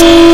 Thank.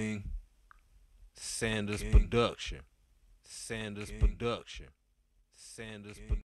King. Sanders King. Production. Sanders King. Production. Sanders Production.